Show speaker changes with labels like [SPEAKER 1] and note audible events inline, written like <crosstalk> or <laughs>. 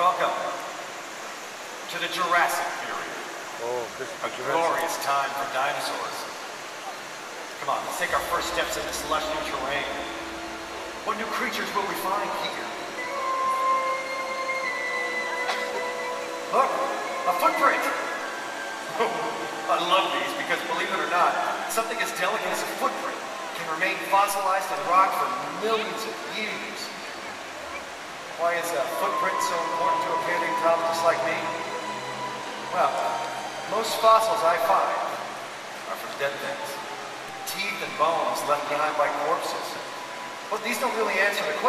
[SPEAKER 1] Welcome to the Jurassic period.
[SPEAKER 2] Oh, this is
[SPEAKER 1] A
[SPEAKER 2] Jurassic.
[SPEAKER 1] glorious time for dinosaurs. Come on, let's take our first steps in this lush new terrain. What new creatures will we find here? Look, a footprint! <laughs> I love these because, believe it or not, something as delicate as a footprint can remain fossilized in rock for millions of years. Why is a footprint so important to a paleontologist like me? Well, most fossils I find are from dead things. Teeth and bones left behind by corpses. But these don't really answer the question.